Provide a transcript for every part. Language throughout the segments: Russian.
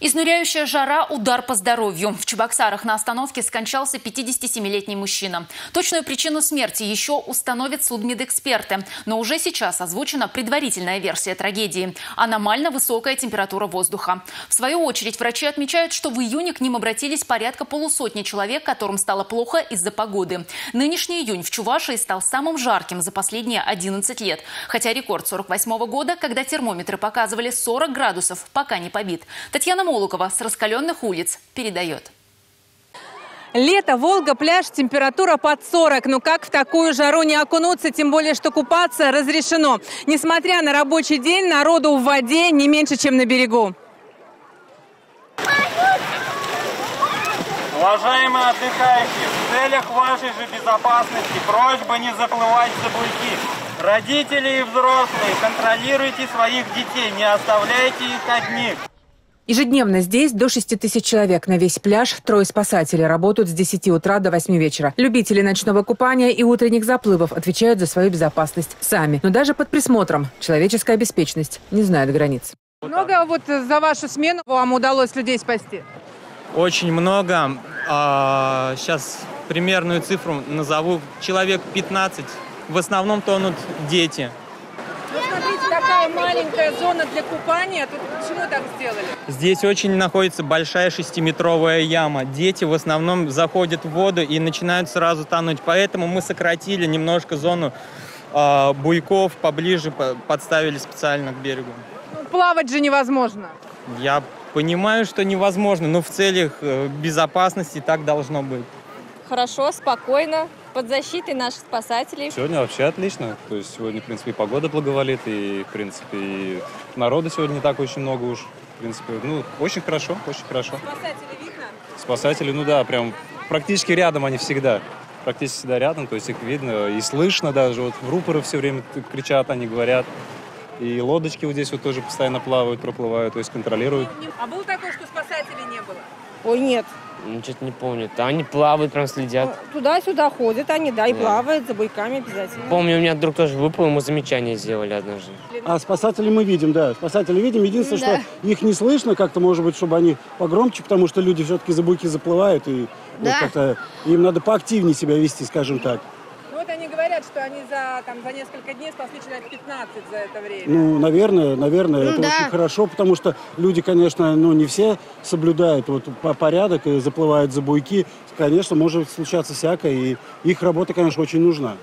Изнуряющая жара – удар по здоровью. В Чебоксарах на остановке скончался 57-летний мужчина. Точную причину смерти еще установят судмедэксперты. Но уже сейчас озвучена предварительная версия трагедии – аномально высокая температура воздуха. В свою очередь врачи отмечают, что в июне к ним обратились порядка полусотни человек, которым стало плохо из-за погоды. Нынешний июнь в Чувашии стал самым жарким за последние 11 лет. Хотя рекорд 48 года, когда термометры показывали 40 градусов, пока не побит. Татьяна Молокова с раскаленных улиц передает. Лето, Волга, пляж, температура под 40. Ну как в такую жару не окунуться, тем более, что купаться разрешено. Несмотря на рабочий день, народу в воде не меньше, чем на берегу. Уважаемые отдыхающие, в целях вашей же безопасности просьба не заплывать за буйки. Родители и взрослые, контролируйте своих детей, не оставляйте их одних. Ежедневно здесь до 6 тысяч человек на весь пляж. Трое спасателей работают с 10 утра до 8 вечера. Любители ночного купания и утренних заплывов отвечают за свою безопасность сами. Но даже под присмотром человеческая беспечность не знает границ. Много вот за вашу смену вам удалось людей спасти? Очень много. А, сейчас примерную цифру назову. Человек 15. В основном тонут дети. Такая маленькая зона для купания. Тут почему так сделали? Здесь очень находится большая шестиметровая яма. Дети в основном заходят в воду и начинают сразу тонуть. Поэтому мы сократили немножко зону э, буйков, поближе подставили специально к берегу. Ну, плавать же невозможно. Я понимаю, что невозможно, но в целях э, безопасности так должно быть. Хорошо, спокойно, под защитой наших спасателей. Сегодня вообще отлично. То есть сегодня, в принципе, и погода благоволит, и, в принципе, и народа сегодня не так очень много уж. В принципе, ну, очень хорошо, очень хорошо. Спасатели видно? Спасатели, ну да, прям практически рядом они всегда. Практически всегда рядом, то есть их видно и слышно даже. Вот в рупоры все время кричат, они говорят. И лодочки вот здесь вот тоже постоянно плавают, проплывают, то есть контролируют. А было такое, что спасателей не было? Ой, нет, ну, что-то не помню. Они плавают, прям следят. Туда-сюда ходят они, да, и да. плавают за буйками обязательно. Помню, у меня друг тоже выпал, ему замечание сделали однажды. А спасателей мы видим, да. Спасателей видим. Единственное, да. что их не слышно как-то, может быть, чтобы они погромче, потому что люди все-таки за буйки заплывают, и да. вот как-то им надо поактивнее себя вести, скажем так что они за, там, за несколько дней спасли человек 15 за это время. Ну, наверное, наверное, ну, это да. очень хорошо, потому что люди, конечно, ну, не все соблюдают вот порядок и заплывают за буйки. Конечно, может случаться всякое, и их работа, конечно, очень нужна.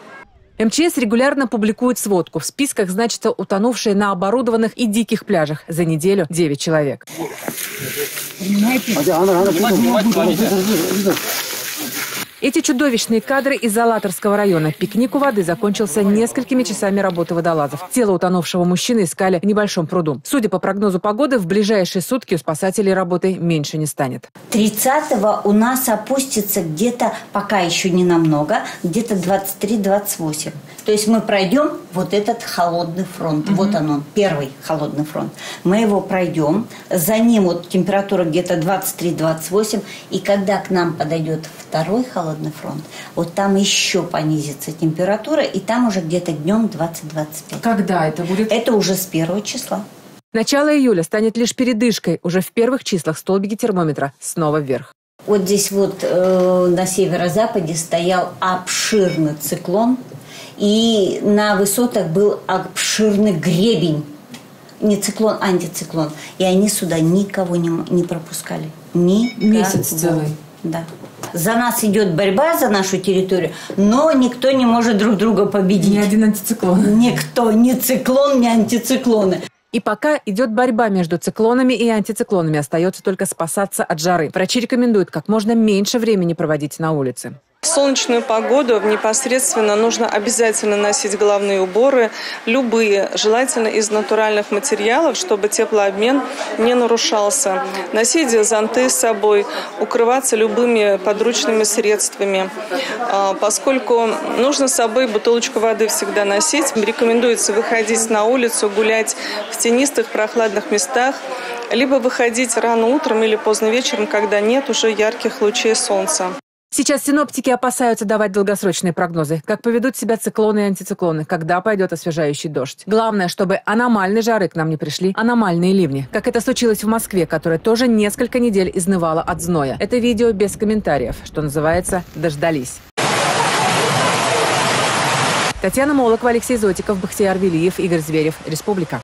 МЧС регулярно публикует сводку. В списках значится утонувшие на оборудованных и диких пляжах. За неделю 9 человек. Понимаете? Эти чудовищные кадры из Алаторского района. Пикник у воды закончился несколькими часами работы водолазов. Тело утонувшего мужчины искали в небольшом пруду. Судя по прогнозу погоды, в ближайшие сутки у спасателей работы меньше не станет. 30-го у нас опустится где-то, пока еще не намного, где-то 23-28. То есть мы пройдем вот этот холодный фронт. Угу. Вот он, он, первый холодный фронт. Мы его пройдем. За ним вот температура где-то 23-28. И когда к нам подойдет второй холодный фронт, вот там еще понизится температура, и там уже где-то днем 20-25. Когда это будет? Это уже с первого числа. Начало июля станет лишь передышкой. Уже в первых числах столбики термометра снова вверх. Вот здесь вот э, на северо-западе стоял обширный циклон – и на высотах был обширный гребень. Не циклон, антициклон. И они сюда никого не, не пропускали. Никого. Месяц целый. Да. За нас идет борьба за нашу территорию, но никто не может друг друга победить. Ни один антициклон. Никто, ни циклон, ни антициклоны. И пока идет борьба между циклонами и антициклонами, остается только спасаться от жары. Врачи рекомендуют как можно меньше времени проводить на улице. В солнечную погоду непосредственно нужно обязательно носить головные уборы, любые, желательно из натуральных материалов, чтобы теплообмен не нарушался. Носить зонты с собой, укрываться любыми подручными средствами. А, поскольку нужно с собой бутылочку воды всегда носить, рекомендуется выходить на улицу, гулять в тенистых прохладных местах, либо выходить рано утром или поздно вечером, когда нет уже ярких лучей солнца. Сейчас синоптики опасаются давать долгосрочные прогнозы, как поведут себя циклоны и антициклоны, когда пойдет освежающий дождь. Главное, чтобы аномальные жары к нам не пришли, аномальные ливни. Как это случилось в Москве, которая тоже несколько недель изнывала от зноя. Это видео без комментариев, что называется «Дождались». Татьяна Молокова, Алексей Зотиков, Бахтияр Велиев, Игорь Зверев. Республика.